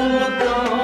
Sudan.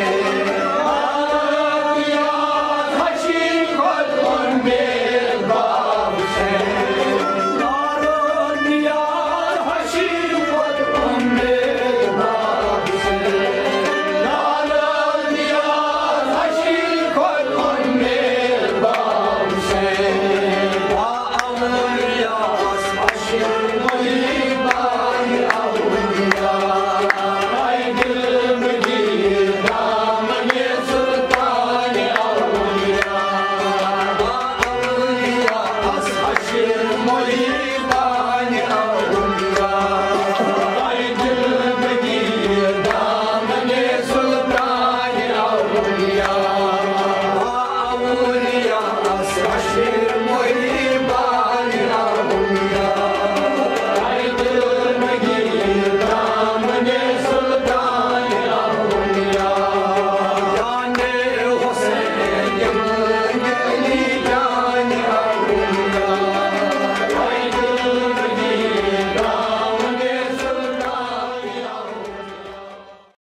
Amen. Yeah.